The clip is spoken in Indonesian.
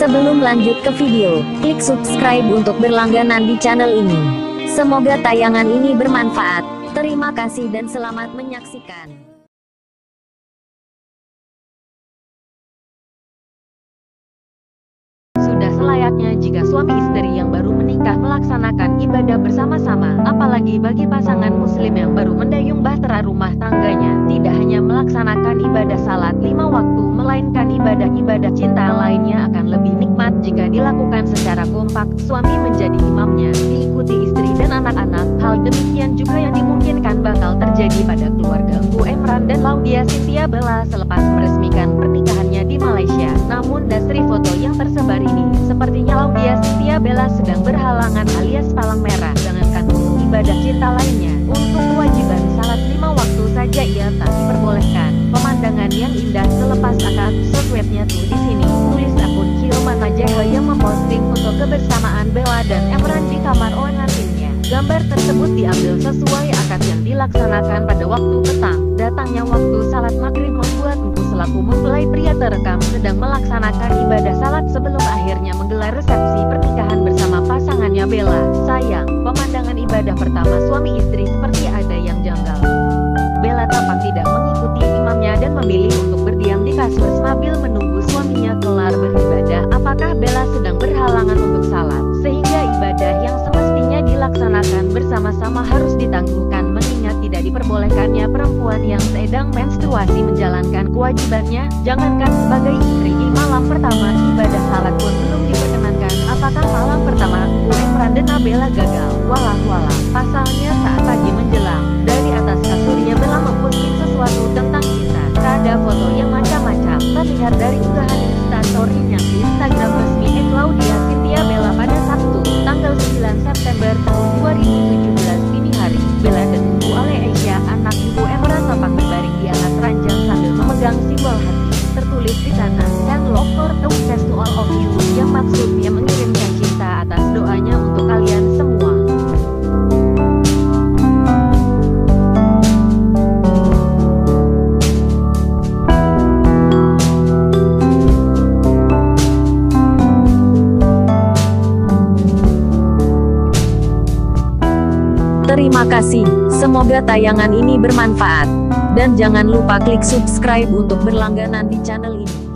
Sebelum lanjut ke video, klik subscribe untuk berlangganan di channel ini. Semoga tayangan ini bermanfaat. Terima kasih dan selamat menyaksikan. Sudah selayaknya jika suami istri yang baru menikah melaksanakan ibadah bersama-sama, apalagi bagi pasangan muslim yang baru mendayung bahtera rumah tangganya, tidak hanya melaksanakan ibadah salat lima waktu, melainkan ibadah-ibadah cinta lainnya akan lebih nikmat jika dilakukan secara kompak, suami menjadi imamnya, diikuti istri dan anak-anak, hal demikian juga yang dimungkinkan bakal terjadi pada keluarga Empu Emran dan Laudia Cynthia Bella selepas meresmikan pernikahannya di Malaysia. Namun dasri foto Bella sedang berhalangan alias palang merah, jangankan untuk ibadah cinta lainnya, untuk kewajiban salat lima waktu saja ia tak diperbolehkan. Pemandangan yang indah selepas akad soswednya tuh di sini, tulis akun Hilman Najah yang memposting foto kebersamaan Bella dan Emran di kamar pengantinnya. Gambar tersebut diambil sesuai akad yang dilaksanakan pada waktu petang. Datangnya waktu salat maghrib membuat selaku mempelai pria terekam sedang melaksanakan ibadah salat sebelum akhirnya menggelar resepsi ibadah pertama suami istri seperti ada yang janggal. Bella tampak tidak mengikuti imamnya dan memilih untuk berdiam di kasur sambil menunggu suaminya kelar beribadah. Apakah Bella sedang berhalangan untuk salat, sehingga ibadah yang semestinya dilaksanakan bersama-sama harus ditangguhkan mengingat tidak diperbolehkannya perempuan yang sedang menstruasi menjalankan kewajibannya? Jangankan sebagai istri malam pertama, ibadah salat pun belum Nabila gagal? Walah walah, pasalnya saat pagi menjelang, dari atas kasurnya Bella memposting sesuatu tentang cinta. Ada foto yang macam-macam, terlihat dari unggahan instastory-nya di Instagram Terima kasih, semoga tayangan ini bermanfaat. Dan jangan lupa klik subscribe untuk berlangganan di channel ini.